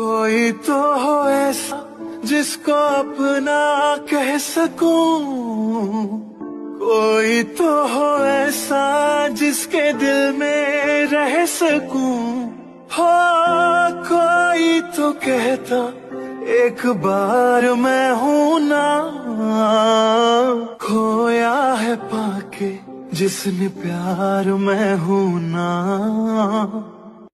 कोई तो हो ऐसा जिसको अपना कह सकूँ। कोई तो हो ऐसा जिसके दिल में रह सकूँ। हो, कोई तो कहता एक बार मैं हूँ ना। खोया है पाके जिसने प्यार मैं हूँ ना।